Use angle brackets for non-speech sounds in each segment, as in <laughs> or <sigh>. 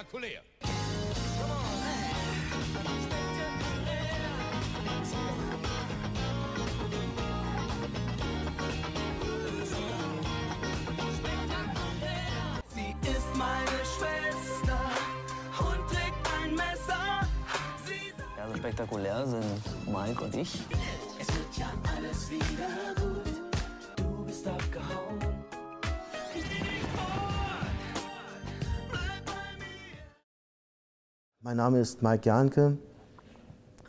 spektakulär. Sie ist meine Schwester und trägt ein Messer. Ja, so spektakulär sind Mike und ich. Mein Name ist Mike Jahnke.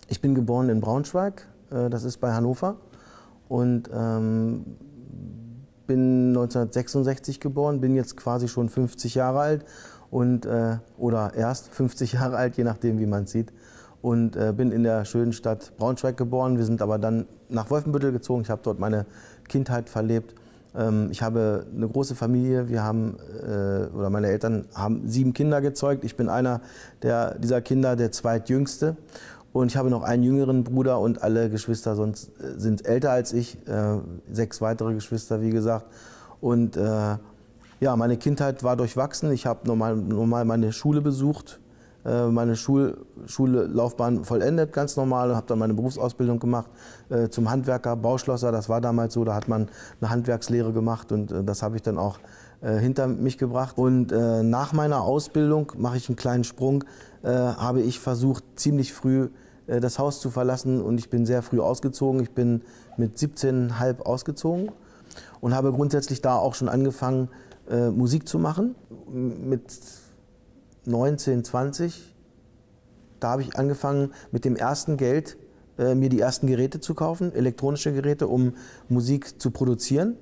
Ich bin geboren in Braunschweig, äh, das ist bei Hannover. Und ähm, bin 1966 geboren, bin jetzt quasi schon 50 Jahre alt und, äh, oder erst 50 <laughs> Jahre alt, je nachdem, wie man es sieht. Und äh, bin in der schönen Stadt Braunschweig geboren. Wir sind aber dann nach Wolfenbüttel gezogen. Ich habe dort meine Kindheit verlebt. Ähm, ich habe eine große Familie. Wir haben, äh, oder meine Eltern haben sieben Kinder gezeugt. Ich bin einer der, dieser Kinder, der zweitjüngste. Und ich habe noch einen jüngeren Bruder und alle Geschwister sonst äh, sind älter als ich. Äh, sechs weitere Geschwister, wie gesagt. Und ja, meine Kindheit war durchwachsen. Ich habe normal, normal meine Schule besucht, meine Schul, Schullaufbahn vollendet, ganz normal. Habe dann meine Berufsausbildung gemacht äh, zum Handwerker, Bauschlosser. Das war damals so. Da hat man eine Handwerkslehre gemacht und äh, das habe ich dann auch äh, hinter mich gebracht. Und äh, nach meiner Ausbildung mache ich einen kleinen Sprung. Äh, habe ich versucht, ziemlich früh äh, das Haus zu verlassen und ich bin sehr früh ausgezogen. Ich bin mit 17,5 ausgezogen und habe grundsätzlich da auch schon angefangen, äh, Musik zu machen. Mit 19, 20, da habe ich angefangen mit dem ersten Geld äh, mir die ersten Geräte zu kaufen, elektronische Geräte, um Musik zu produzieren.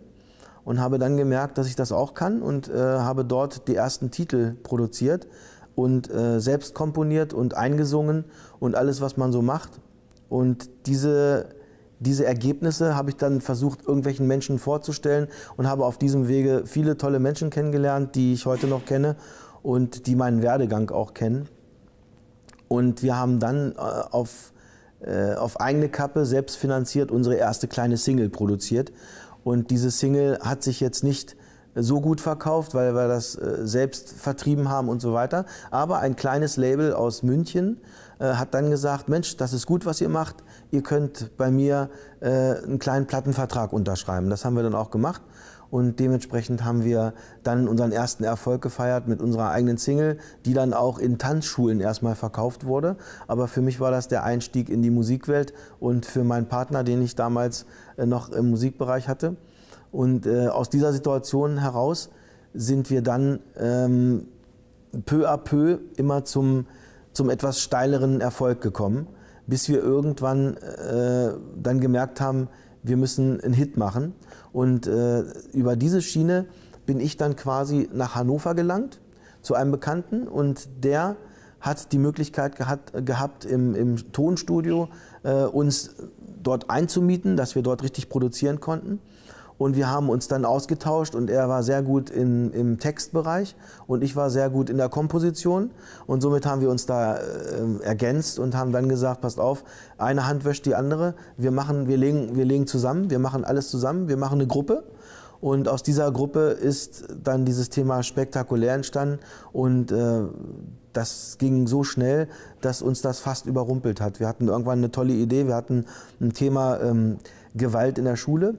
Und habe dann gemerkt, dass ich das auch kann und äh, habe dort die ersten Titel produziert und äh, selbst komponiert und eingesungen und alles, was man so macht. Und diese, diese Ergebnisse habe ich dann versucht, irgendwelchen Menschen vorzustellen und habe auf diesem Wege viele tolle Menschen kennengelernt, die ich heute noch kenne und die meinen Werdegang auch kennen. Und wir haben dann äh, auf, äh, auf eigene Kappe selbst finanziert unsere erste kleine Single produziert. Und diese Single hat sich jetzt nicht so gut verkauft, weil wir das äh, selbst vertrieben haben und so weiter. Aber ein kleines Label aus München hat dann gesagt, Mensch, das ist gut, was ihr macht. Ihr könnt bei mir einen kleinen Plattenvertrag unterschreiben. Das haben wir dann auch gemacht. Und dementsprechend haben wir dann unseren ersten Erfolg gefeiert mit unserer eigenen Single, die dann auch in Tanzschulen erstmal verkauft wurde. Aber für mich war das der Einstieg in die Musikwelt und für meinen Partner, den ich damals äh, noch im Musikbereich hatte. Und äh, aus dieser Situation heraus sind wir dann ähm, peu à peu immer zum, zum etwas steileren Erfolg gekommen, bis wir irgendwann äh, dann gemerkt haben, wir müssen einen Hit machen. Und äh, über diese Schiene bin ich dann quasi nach Hannover gelangt, zu einem Bekannten. Und der hat die Möglichkeit gehabt, gehabt im, im Tonstudio äh, uns dort einzumieten, dass wir dort richtig produzieren konnten. Und wir haben uns dann ausgetauscht und er war sehr gut in, im Textbereich und ich war sehr gut in der Komposition. Und somit haben wir uns da äh, ergänzt und haben dann gesagt, passt auf, eine Hand wäscht die andere. Wir, machen, wir, legen, wir legen zusammen, wir machen alles zusammen, wir machen eine Gruppe. Und aus dieser Gruppe ist dann dieses Thema spektakulär entstanden und äh, das ging so schnell, dass uns das fast überrumpelt hat. Wir hatten irgendwann eine tolle Idee, wir hatten ein Thema ähm, Gewalt in der Schule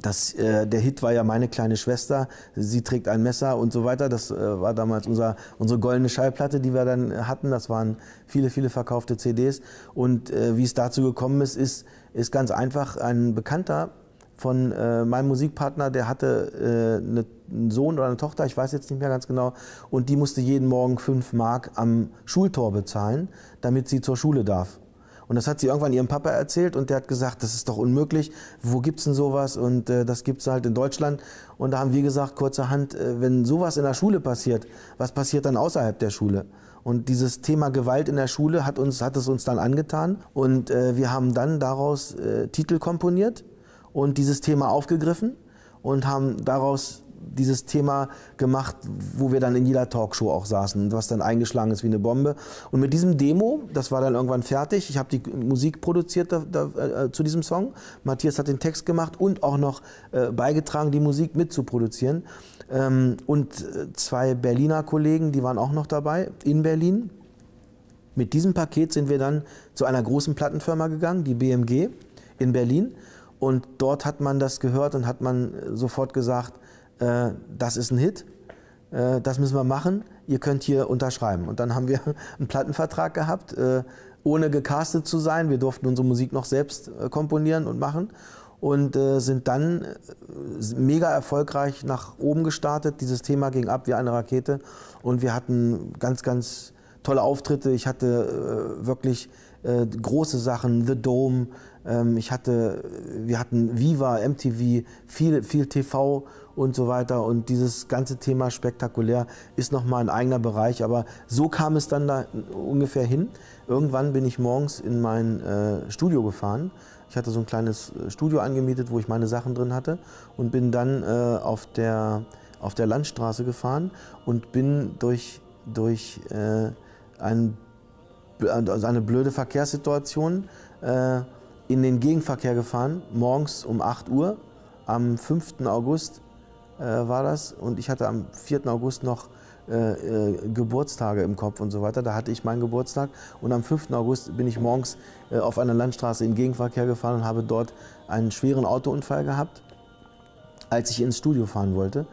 das, äh, der Hit war ja meine kleine Schwester, sie trägt ein Messer und so weiter. Das äh, war damals unser, unsere goldene Schallplatte, die wir dann hatten. Das waren viele, viele verkaufte CDs. Und äh, wie es dazu gekommen ist, ist, ist ganz einfach. Ein Bekannter von äh, meinem Musikpartner, der hatte äh, eine, einen Sohn oder eine Tochter, ich weiß jetzt nicht mehr ganz genau, und die musste jeden Morgen fünf Mark am Schultor bezahlen, damit sie zur Schule darf. Und das hat sie irgendwann ihrem Papa erzählt und der hat gesagt, das ist doch unmöglich, wo gibt's denn sowas? Und äh, das gibt's halt in Deutschland. Und da haben wir gesagt, kurzerhand, äh, wenn sowas in der Schule passiert, was passiert dann außerhalb der Schule? Und dieses Thema Gewalt in der Schule hat, uns, hat es uns dann angetan. Und äh, wir haben dann daraus äh, Titel komponiert und dieses Thema aufgegriffen und haben daraus dieses Thema gemacht, wo wir dann in jeder Talkshow auch saßen, was dann eingeschlagen ist wie eine Bombe. Und mit diesem Demo, das war dann irgendwann fertig, ich habe die Musik produziert da, da, äh, zu diesem Song, Matthias hat den Text gemacht und auch noch äh, beigetragen, die Musik mitzuproduzieren. Ähm, und äh, zwei Berliner Kollegen, die waren auch noch dabei, in Berlin. Mit diesem Paket sind wir dann zu einer großen Plattenfirma gegangen, die BMG in Berlin. Und dort hat man das gehört und hat man sofort gesagt, äh, das ist ein Hit, äh, das müssen wir machen, ihr könnt hier unterschreiben. Und dann haben wir <laughs> einen Plattenvertrag gehabt, äh, ohne gecastet zu sein. Wir durften unsere Musik noch selbst komponieren und machen und sind dann mega erfolgreich nach oben gestartet. Dieses Thema ging ab wie eine Rakete und wir hatten ganz, ganz tolle Auftritte. Ich hatte wirklich große Sachen, The Dome. Ähm, ich hatte, wir hatten Viva, MTV, viel, viel TV und so weiter. Und dieses ganze Thema spektakulär ist nochmal ein eigener Bereich. Aber so kam es dann da ungefähr hin. Irgendwann bin ich morgens in mein äh, Studio gefahren. Ich hatte so ein kleines äh, Studio angemietet, wo ich meine Sachen drin hatte und bin dann äh, auf, der, auf der Landstraße gefahren und bin durch, durch äh, ein, also eine blöde Verkehrssituation äh, in den Gegenverkehr gefahren, morgens um 8 Uhr. Am 5. August äh, war das und ich hatte am 4. August noch äh, äh, Geburtstage im Kopf und so weiter. Da hatte ich meinen Geburtstag und am 5. August bin ich morgens äh, auf einer Landstraße in Gegenverkehr gefahren und habe dort einen schweren Autounfall gehabt, als ich ins Studio fahren wollte.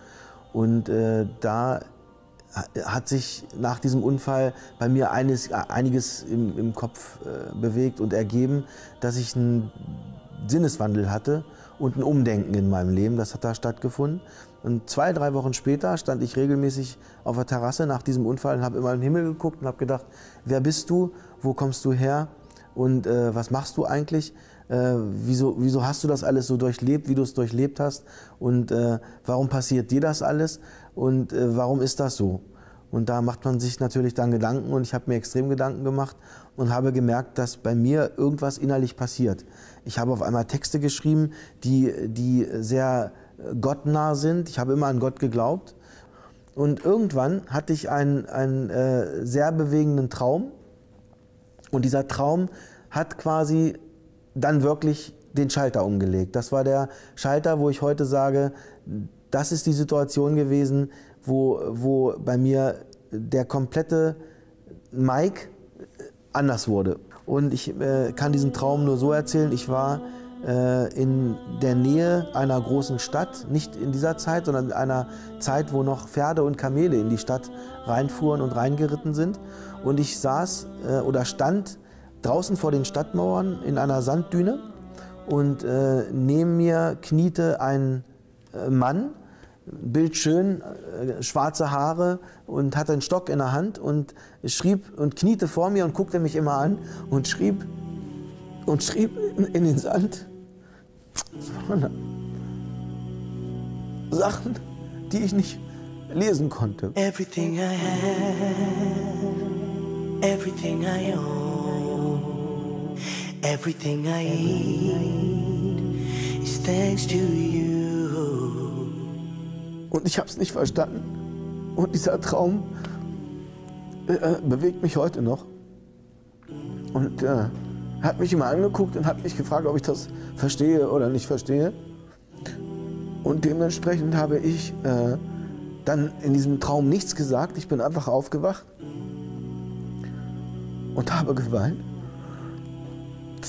Und äh, da hat sich nach diesem Unfall bei mir eines, einiges im, im Kopf äh, bewegt und ergeben, dass ich einen Sinneswandel hatte und ein Umdenken in meinem Leben. Das hat da stattgefunden. Und zwei, drei Wochen später stand ich regelmäßig auf der Terrasse nach diesem Unfall und habe immer in den Himmel geguckt und habe gedacht, wer bist du, wo kommst du her und äh, was machst du eigentlich? Äh, wieso, wieso hast du das alles so durchlebt, wie du es durchlebt hast und äh, warum passiert dir das alles und äh, warum ist das so? Und da macht man sich natürlich dann Gedanken und ich habe mir extrem Gedanken gemacht und habe gemerkt, dass bei mir irgendwas innerlich passiert. Ich habe auf einmal Texte geschrieben, die, die sehr gottnah sind. Ich habe immer an Gott geglaubt. Und irgendwann hatte ich einen, einen äh, sehr bewegenden Traum. Und dieser Traum hat quasi dann wirklich den Schalter umgelegt. Das war der Schalter, wo ich heute sage, das ist die Situation gewesen, wo, wo bei mir der komplette Mike anders wurde. Und ich äh, kann diesen Traum nur so erzählen, ich war äh, in der Nähe einer großen Stadt, nicht in dieser Zeit, sondern in einer Zeit, wo noch Pferde und Kamele in die Stadt reinfuhren und reingeritten sind. Und ich saß äh, oder stand draußen vor den Stadtmauern in einer Sanddüne und äh, neben mir kniete ein äh, Mann, bildschön, äh, schwarze Haare und hatte einen Stock in der Hand und schrieb und kniete vor mir und guckte mich immer an und schrieb und schrieb in, in den Sand Sachen, die ich nicht lesen konnte. Everything I have, everything I own, everything I eat is thanks to you. Und ich habe es nicht verstanden. Und dieser Traum äh, äh, bewegt mich heute noch. Und äh, hat mich immer angeguckt und hat mich gefragt, ob ich das verstehe oder nicht verstehe. Und dementsprechend habe ich äh, dann in diesem Traum nichts gesagt. Ich bin einfach aufgewacht und habe geweint.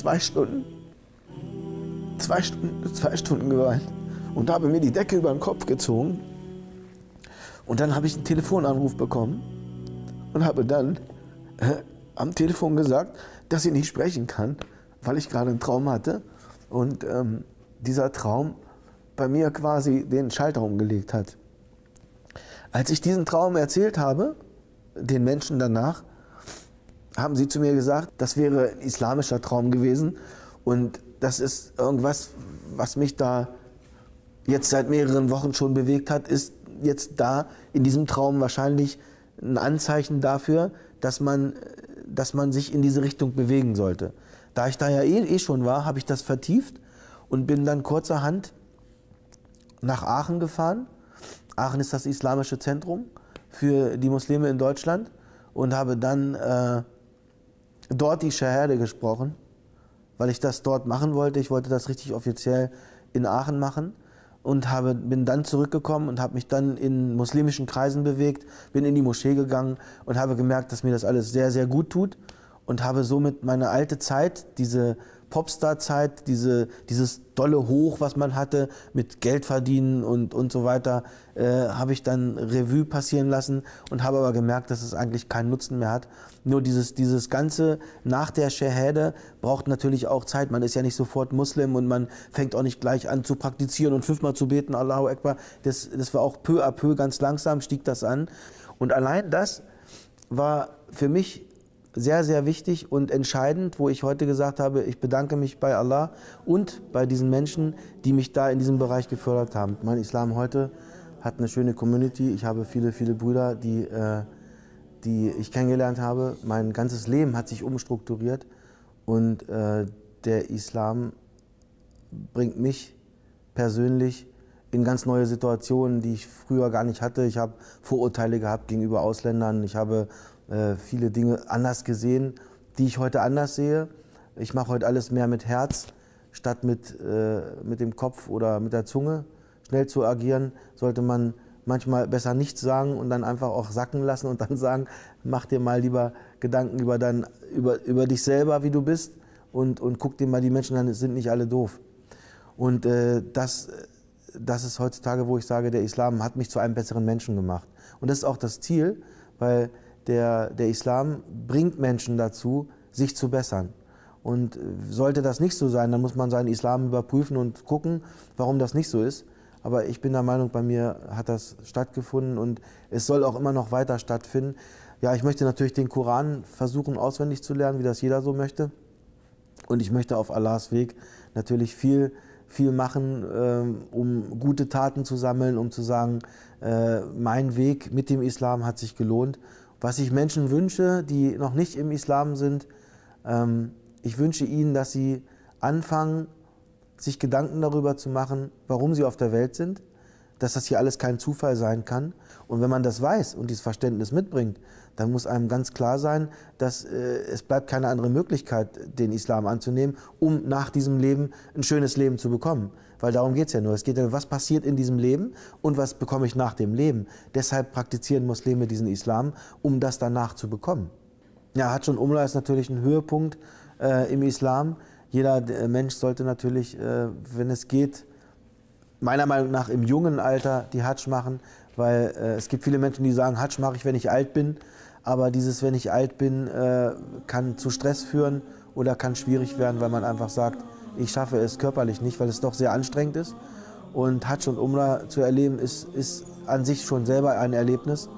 Zwei Stunden. Zwei Stunden, zwei Stunden geweint. Und habe mir die Decke über den Kopf gezogen. Und dann habe ich einen Telefonanruf bekommen und habe dann äh, am Telefon gesagt, dass ich nicht sprechen kann, weil ich gerade einen Traum hatte und ähm, dieser Traum bei mir quasi den Schalter umgelegt hat. Als ich diesen Traum erzählt habe, den Menschen danach, haben sie zu mir gesagt, das wäre ein islamischer Traum gewesen und das ist irgendwas, was mich da jetzt seit mehreren Wochen schon bewegt hat, ist jetzt da in diesem Traum wahrscheinlich ein Anzeichen dafür, dass man dass man sich in diese Richtung bewegen sollte. Da ich da ja eh, eh schon war, habe ich das vertieft und bin dann kurzerhand nach Aachen gefahren Aachen ist das islamische Zentrum für die Muslime in Deutschland und habe dann äh, dort die Shahade gesprochen, weil ich das dort machen wollte. Ich wollte das richtig offiziell in Aachen machen und habe, bin dann zurückgekommen und habe mich dann in muslimischen Kreisen bewegt, bin in die Moschee gegangen und habe gemerkt, dass mir das alles sehr, sehr gut tut und habe somit meine alte Zeit, diese Popstar-Zeit, diese, dieses dolle Hoch, was man hatte mit Geld verdienen und, und so weiter, äh, habe ich dann Revue passieren lassen und habe aber gemerkt, dass es eigentlich keinen Nutzen mehr hat. Nur dieses, dieses Ganze nach der Shahade braucht natürlich auch Zeit. Man ist ja nicht sofort Muslim und man fängt auch nicht gleich an zu praktizieren und fünfmal zu beten, Allahu Akbar. Das, das war auch peu à peu, ganz langsam stieg das an. Und allein das war für mich sehr, sehr wichtig und entscheidend, wo ich heute gesagt habe, ich bedanke mich bei Allah und bei diesen Menschen, die mich da in diesem Bereich gefördert haben. Mein Islam heute hat eine schöne Community. Ich habe viele, viele Brüder, die, äh, die ich kennengelernt habe. Mein ganzes Leben hat sich umstrukturiert und äh, der Islam bringt mich persönlich in ganz neue Situationen, die ich früher gar nicht hatte. Ich habe Vorurteile gehabt gegenüber Ausländern. Ich habe äh, viele Dinge anders gesehen, die ich heute anders sehe. Ich mache heute alles mehr mit Herz, statt mit, äh, mit dem Kopf oder mit der Zunge. Schnell zu agieren, sollte man manchmal besser nichts sagen und dann einfach auch sacken lassen und dann sagen, mach dir mal lieber Gedanken über, dein, über, über dich selber, wie du bist und, und guck dir mal die Menschen an, sind nicht alle doof. Und äh, das, das ist heutzutage, wo ich sage, der Islam hat mich zu einem besseren Menschen gemacht. Und das ist auch das Ziel, weil der, der Islam bringt Menschen dazu, sich zu bessern. Und sollte das nicht so sein, dann muss man seinen Islam überprüfen und gucken, warum das nicht so ist. Aber ich bin der Meinung, bei mir hat das stattgefunden und es soll auch immer noch weiter stattfinden. Ja, ich möchte natürlich den Koran versuchen auswendig zu lernen, wie das jeder so möchte. Und ich möchte auf Allahs Weg natürlich viel, viel machen, äh, um gute Taten zu sammeln, um zu sagen, äh, mein Weg mit dem Islam hat sich gelohnt. Was ich Menschen wünsche, die noch nicht im Islam sind, ähm, ich wünsche ihnen, dass sie anfangen, sich Gedanken darüber zu machen, warum sie auf der Welt sind, dass das hier alles kein Zufall sein kann. Und wenn man das weiß und dieses Verständnis mitbringt, dann muss einem ganz klar sein, dass äh, es bleibt keine andere Möglichkeit, den Islam anzunehmen, um nach diesem Leben ein schönes Leben zu bekommen. Weil darum geht es ja nur. Es geht ja, was passiert in diesem Leben und was bekomme ich nach dem Leben. Deshalb praktizieren Muslime diesen Islam, um das danach zu bekommen. Ja, Hajj und Umrah ist natürlich ein Höhepunkt äh, im Islam. Jeder äh, Mensch sollte natürlich, äh, wenn es geht, meiner Meinung nach im jungen Alter die Hajj machen, weil äh, es gibt viele Menschen, die sagen, Hajj mache ich, wenn ich alt bin. Aber dieses, wenn ich alt bin, äh, kann zu Stress führen oder kann schwierig werden, weil man einfach sagt, ich schaffe es körperlich nicht, weil es doch sehr anstrengend ist. Und Hajj und Umrah zu erleben, ist, ist an sich schon selber ein Erlebnis.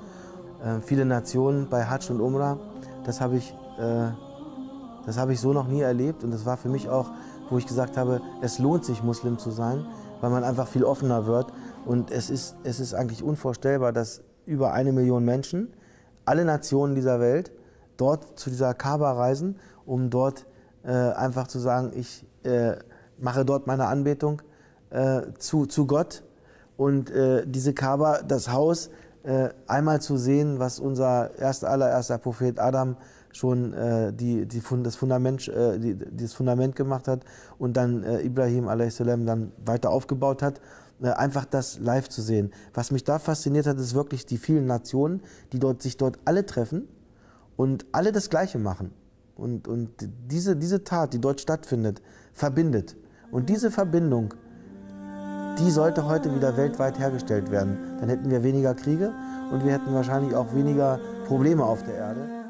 Äh, viele Nationen bei Hajj und Umrah, das habe ich, äh, hab ich so noch nie erlebt. Und das war für mich auch, wo ich gesagt habe, es lohnt sich, Muslim zu sein, weil man einfach viel offener wird. Und es ist, es ist eigentlich unvorstellbar, dass über eine Million Menschen, alle Nationen dieser Welt, dort zu dieser Kaaba reisen, um dort äh, einfach zu sagen, ich äh, mache dort meine Anbetung äh, zu, zu Gott. Und äh, diese Kaaba, das Haus, äh, einmal zu sehen, was unser erster, allererster Prophet Adam schon äh, die, die, das, Fundament, die, das Fundament gemacht hat und dann Ibrahim a.s. dann weiter aufgebaut hat einfach das live zu sehen. Was mich da fasziniert hat, ist wirklich die vielen Nationen, die dort, sich dort alle treffen und alle das Gleiche machen. Und, und diese, diese Tat, die dort stattfindet, verbindet. Und diese Verbindung, die sollte heute wieder weltweit hergestellt werden. Dann hätten wir weniger Kriege und wir hätten wahrscheinlich auch weniger Probleme auf der Erde.